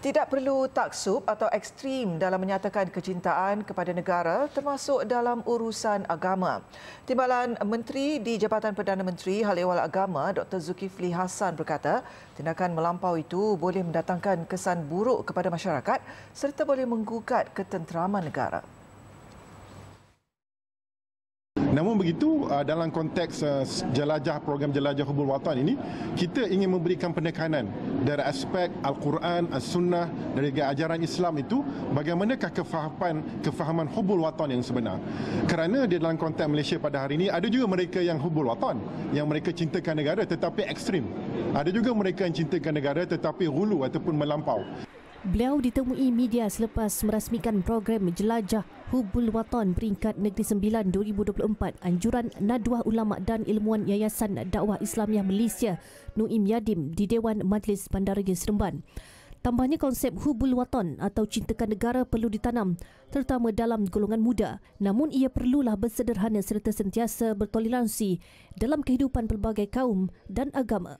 Tidak perlu taksub atau ekstrim dalam menyatakan kecintaan kepada negara termasuk dalam urusan agama. Timbalan Menteri di Jabatan Perdana Menteri Hal Ehwal Agama Dr. Zulkifli Hassan berkata, tindakan melampau itu boleh mendatangkan kesan buruk kepada masyarakat serta boleh menggugat ketenteraman negara. Namun begitu uh, dalam konteks uh, jelajah program jelajah hubul watan ini kita ingin memberikan penekanan dari aspek al-Quran, as-Sunnah dari ajaran Islam itu bagaimanakah kefahaman kefahaman hubul watan yang sebenar. Kerana di dalam konteks Malaysia pada hari ini ada juga mereka yang hubul watan yang mereka cintakan negara tetapi ekstrim. Ada juga mereka yang cintakan negara tetapi hulu ataupun melampau. Beliau ditemui media selepas merasmikan program Jelajah Hubul Watan peringkat Negeri Sembilan 2024 anjuran Nadwah Ulama dan Ilmuwan Yayasan Dakwah Islamiah Malaysia Nuim Yadim di Dewan Majlis Bandaraya Seremban. Tambahnya konsep hubul watan atau cintakan negara perlu ditanam terutama dalam golongan muda namun ia perlulah bersederhana serta sentiasa bertoleransi dalam kehidupan pelbagai kaum dan agama.